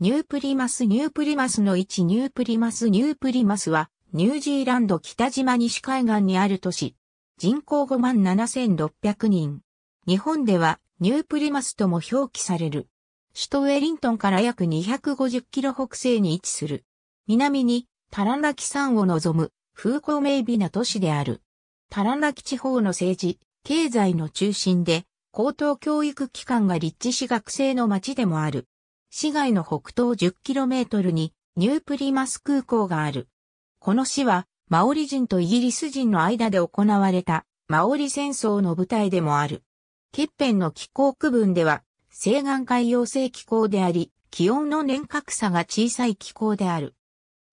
ニュープリマスニュープリマスの1ニュープリマスニュープリマスはニュージーランド北島西海岸にある都市。人口5万7600人。日本ではニュープリマスとも表記される。首都ウェリントンから約250キロ北西に位置する。南にタラナキ山を望む風光明媚な都市である。タラナキ地方の政治、経済の中心で、高等教育機関が立地し学生の街でもある。市街の北東 10km にニュープリマス空港がある。この市はマオリ人とイギリス人の間で行われたマオリ戦争の舞台でもある。欠片の気候区分では西岸海洋性気候であり、気温の年較差が小さい気候である。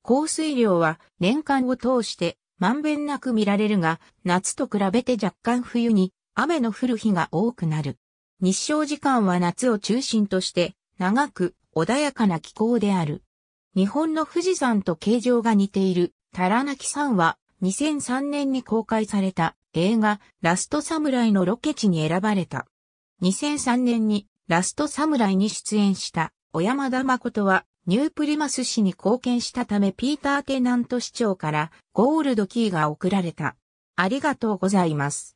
降水量は年間を通してまんべんなく見られるが、夏と比べて若干冬に雨の降る日が多くなる。日照時間は夏を中心として長く穏やかな気候である。日本の富士山と形状が似ているタラナキ山は2003年に公開された映画ラストサムライのロケ地に選ばれた。2003年にラストサムライに出演した小山田誠はニュープリマス市に貢献したためピーター・テナント市長からゴールドキーが贈られた。ありがとうございます。